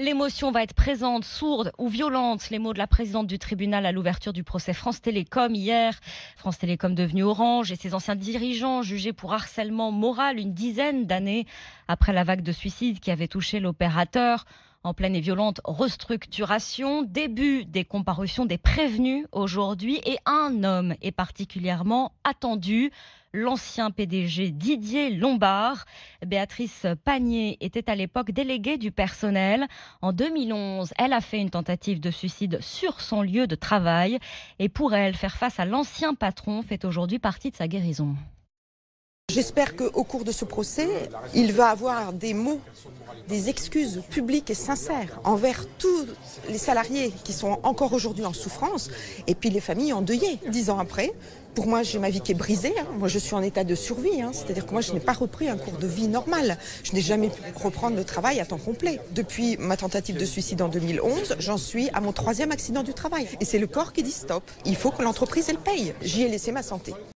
L'émotion va être présente, sourde ou violente. Les mots de la présidente du tribunal à l'ouverture du procès France Télécom hier. France Télécom devenue Orange et ses anciens dirigeants jugés pour harcèlement moral une dizaine d'années après la vague de suicides qui avait touché l'opérateur en pleine et violente restructuration. Début des comparutions des prévenus aujourd'hui et un homme est particulièrement attendu. L'ancien PDG Didier Lombard. Béatrice Panier était à l'époque déléguée du personnel. En 2011, elle a fait une tentative de suicide sur son lieu de travail. Et pour elle, faire face à l'ancien patron fait aujourd'hui partie de sa guérison. J'espère qu'au cours de ce procès, il va avoir des mots, des excuses publiques et sincères envers tous les salariés qui sont encore aujourd'hui en souffrance et puis les familles endeuillées. Dix ans après, pour moi, j'ai ma vie qui est brisée. Hein. Moi, je suis en état de survie. Hein. C'est-à-dire que moi, je n'ai pas repris un cours de vie normal. Je n'ai jamais pu reprendre le travail à temps complet. Depuis ma tentative de suicide en 2011, j'en suis à mon troisième accident du travail. Et c'est le corps qui dit stop. Il faut que l'entreprise, elle paye. J'y ai laissé ma santé.